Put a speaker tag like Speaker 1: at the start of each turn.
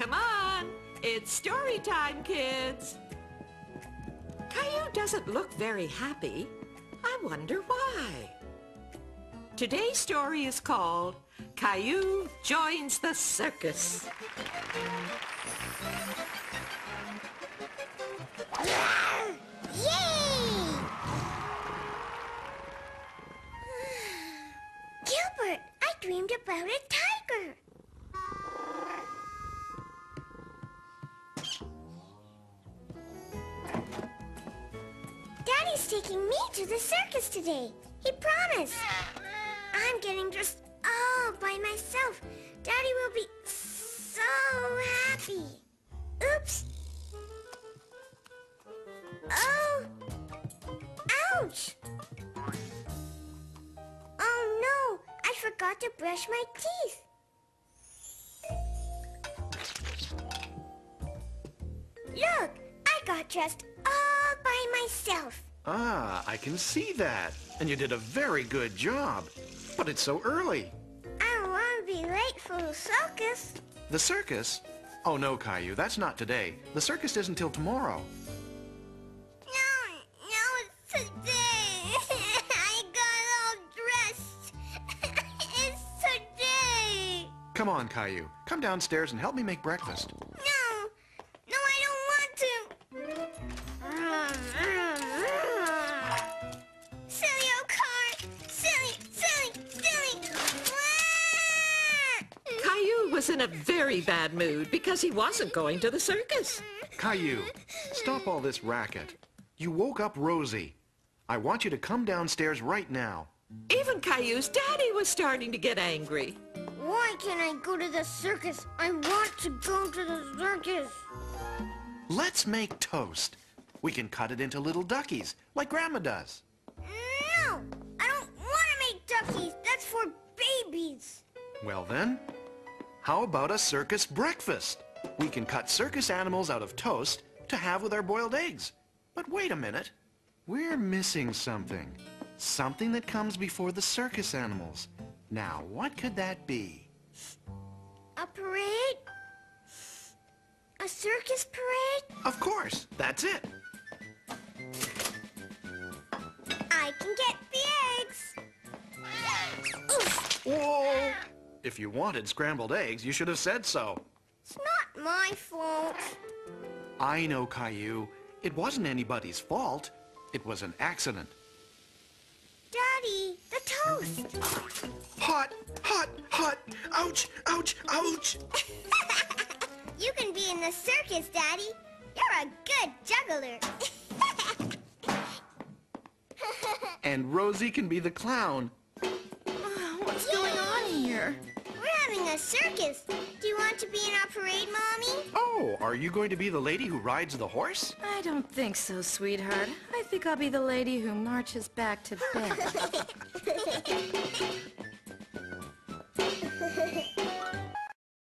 Speaker 1: Come on. It's story time, kids. Caillou doesn't look very happy. I wonder why. Today's story is called Caillou Joins the Circus.
Speaker 2: Yay! Gilbert, I dreamed about a taking me to the circus today. He promised. I'm getting dressed all by myself. Daddy will be so happy. Oops. Oh! Ouch! Oh no! I forgot to brush my teeth. Look! I got dressed all by myself.
Speaker 3: Ah, I can see that. And you did a very good job. But it's so early.
Speaker 2: I don't want to be late for the circus.
Speaker 3: The circus? Oh no, Caillou, that's not today. The circus isn't till tomorrow.
Speaker 2: No, no, it's today. I got all dressed. it's today.
Speaker 3: Come on, Caillou. Come downstairs and help me make breakfast.
Speaker 2: No,
Speaker 1: was in a very bad mood because he wasn't going to the circus.
Speaker 3: Caillou, stop all this racket. You woke up Rosie. I want you to come downstairs right now.
Speaker 1: Even Caillou's daddy was starting to get angry.
Speaker 2: Why can't I go to the circus? I want to go to the circus.
Speaker 3: Let's make toast. We can cut it into little duckies, like Grandma does.
Speaker 2: No, I don't want to make duckies. That's for babies.
Speaker 3: Well then, how about a circus breakfast? We can cut circus animals out of toast to have with our boiled eggs. But wait a minute. We're missing something. Something that comes before the circus animals. Now, what could that be?
Speaker 2: A parade? A circus parade?
Speaker 3: Of course, that's it.
Speaker 2: I can get the eggs. Oof,
Speaker 3: Whoa! If you wanted scrambled eggs, you should have said so.
Speaker 2: it's not my fault.
Speaker 3: I know, Caillou. It wasn't anybody's fault. It was an accident.
Speaker 2: Daddy, the toast.
Speaker 3: Hot, hot, hot. Ouch, ouch, ouch.
Speaker 2: you can be in the circus, Daddy. You're a good juggler.
Speaker 3: And Rosie can be the clown.
Speaker 2: Oh, what's going on here? We're having a circus. Do you want to be in our parade, Mommy?
Speaker 3: Oh, are you going to be the lady who rides the horse?
Speaker 4: I don't think so, sweetheart. I think I'll be the lady who marches back to bed.